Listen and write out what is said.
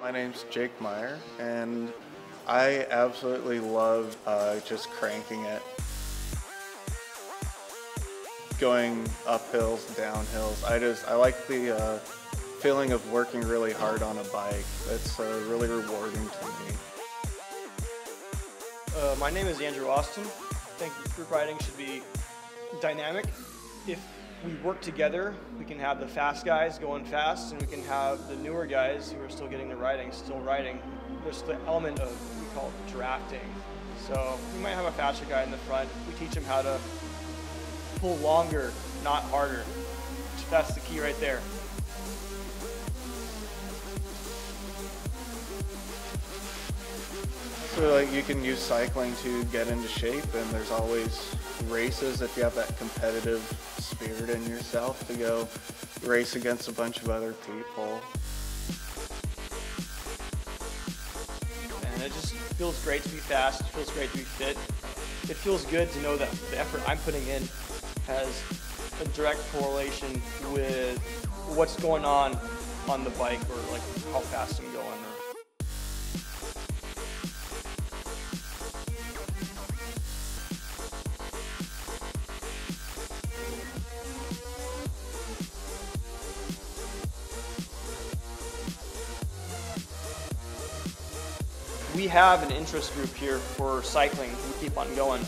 My name's Jake Meyer, and I absolutely love uh, just cranking it. Going up hills, down hills. I just, I like the uh, feeling of working really hard on a bike. It's uh, really rewarding to me. Uh, my name is Andrew Austin. I think group riding should be dynamic. If we work together, we can have the fast guys going fast, and we can have the newer guys who are still getting the riding, still riding. There's the element of, we call it drafting. So we might have a faster guy in the front. We teach him how to pull longer, not harder. That's the key right there. So like you can use cycling to get into shape and there's always races if you have that competitive spirit in yourself to go race against a bunch of other people. And it just feels great to be fast, it feels great to be fit. It feels good to know that the effort I'm putting in has a direct correlation with what's going on on the bike or like how fast I'm going. We have an interest group here for cycling. We keep on going.